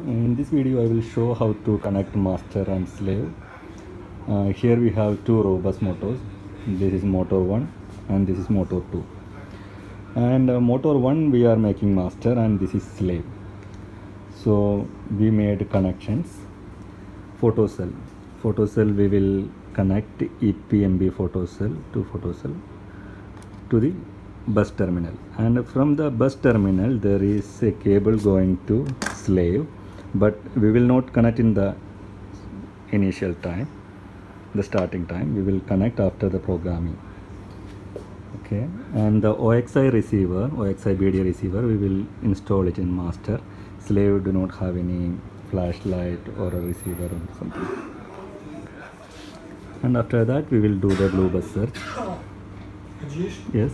In this video I will show how to connect master and slave. Uh, here we have two Robus motors. This is motor 1 and this is motor 2. And uh, motor 1 we are making master and this is slave. So we made connections. Photocell. Photocell we will connect EPMB photocell to photocell to the bus terminal and from the bus terminal there is a cable going to slave but we will not connect in the initial time the starting time. We will connect after the programming. Okay. And the oxi receiver oxi bd receiver we will install it in master. Slave do not have any flashlight or a receiver or something. And after that we will do the blue bus search. Yes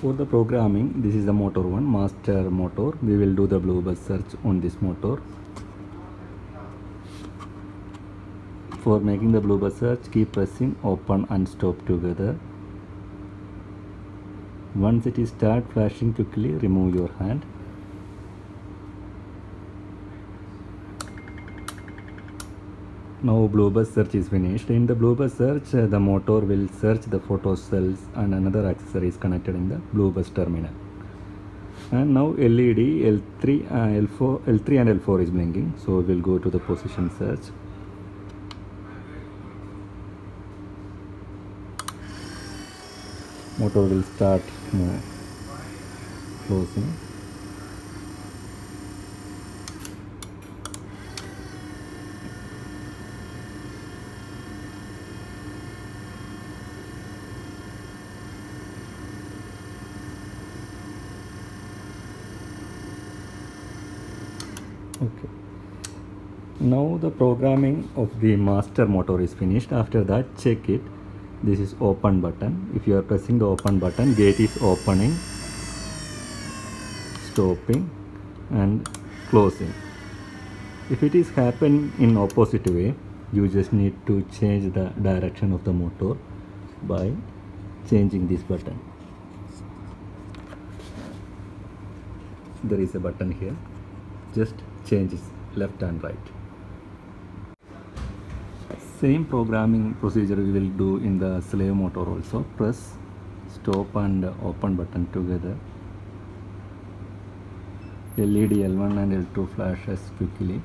for the programming this is the motor one master motor. We will do the blue bus search on this motor. For making the blue bus search keep pressing open and stop together. Once it is start flashing quickly remove your hand now blue bus search is finished. In the blue bus search uh, the motor will search the photo cells and another accessory is connected in the blue bus terminal. And now led l3 uh, l4 l3 and l4 is blinking. So we'll go to the position search. Motor will start uh, closing okay. Now the programming of the master motor is finished. After that check it. This is open button. If you are pressing the open button gate is opening stopping and closing. If it is happen in opposite way you just need to change the direction of the motor by changing this button. There is a button here. Just changes left and right. Same programming procedure we will do in the slave motor also. Press stop and open button together. LED L1 and L2 flashes quickly.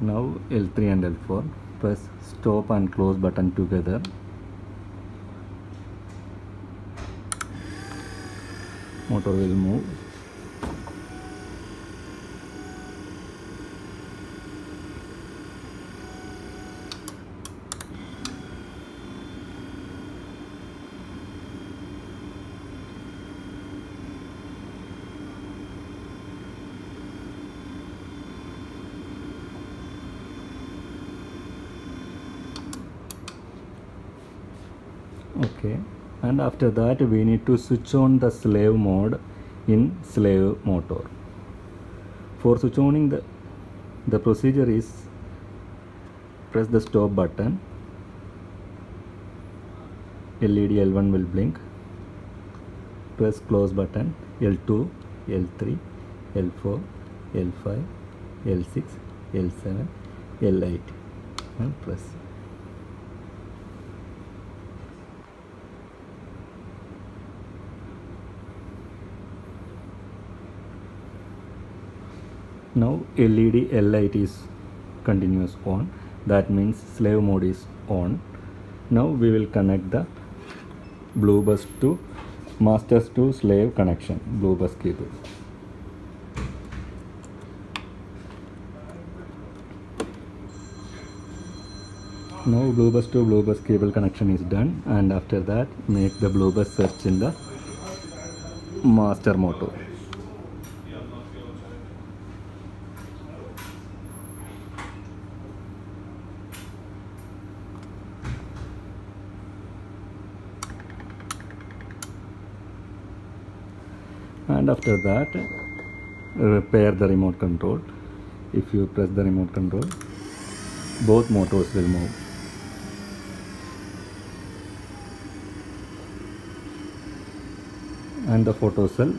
Now L3 and L4 press stop and close button together motor will move okay and after that we need to switch on the slave mode in slave motor. For switch oning the the procedure is press the stop button. LED L1 will blink. Press close button L2 L3 L4 L5 L6 L7 L8 and press now led light is continuous on. That means slave mode is on. Now we will connect the blue bus to masters to slave connection. Blue bus cable now blue bus to blue bus cable connection is done. And after that make the blue bus search in the master motor and after that repair the remote control. If you press the remote control both motors will move. And the photocell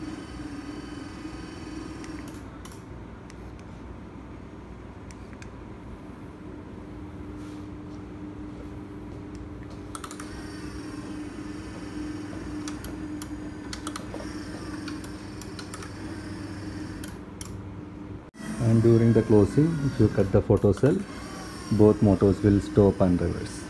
and during the closing if you cut the photo cell both motors will stop and reverse